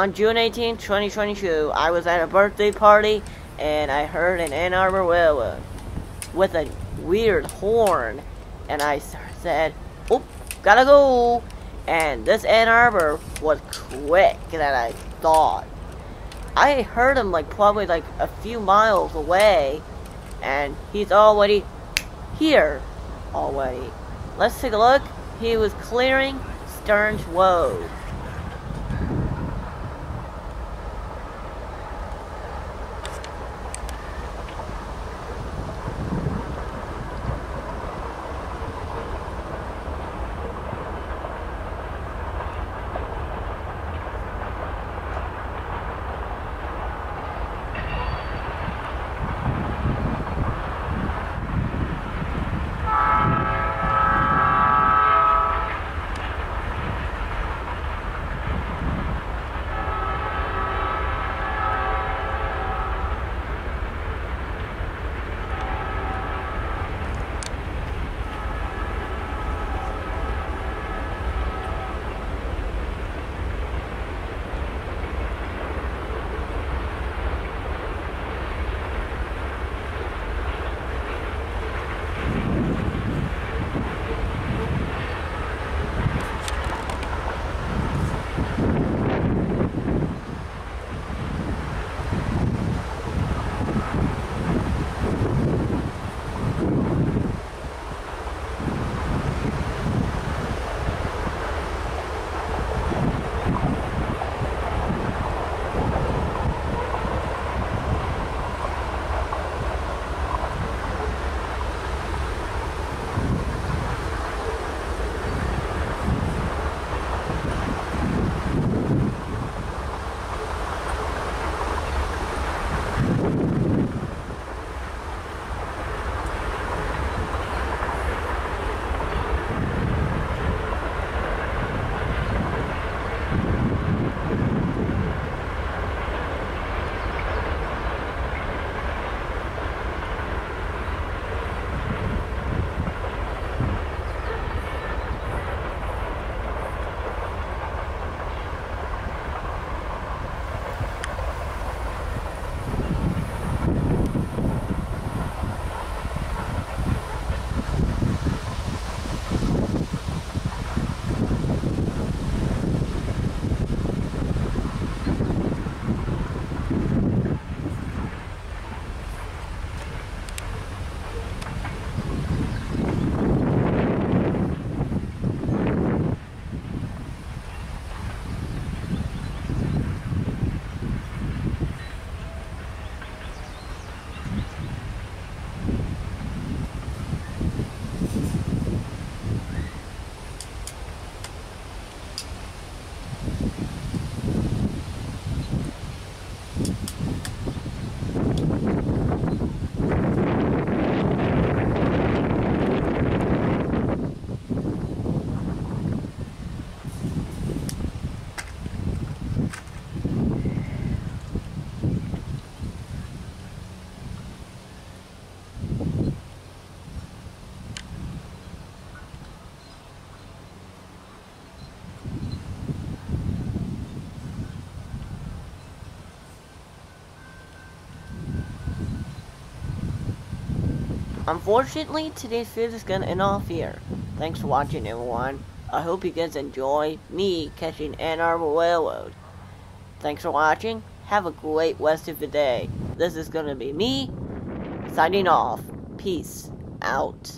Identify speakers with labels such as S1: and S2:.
S1: On June 18, 2022, I was at a birthday party and I heard an Ann Arbor Railroad uh, with a weird horn. And I said, oh, gotta go. And this Ann Arbor was quick than I thought. I heard him like probably like a few miles away. And he's already here already. Let's take a look. He was clearing Sterns Road. Unfortunately, today's video is gonna end off here. Thanks for watching, everyone. I hope you guys enjoy me catching Ann Arbor Railroad. Thanks for watching. Have a great rest of the day. This is gonna be me signing off. Peace out.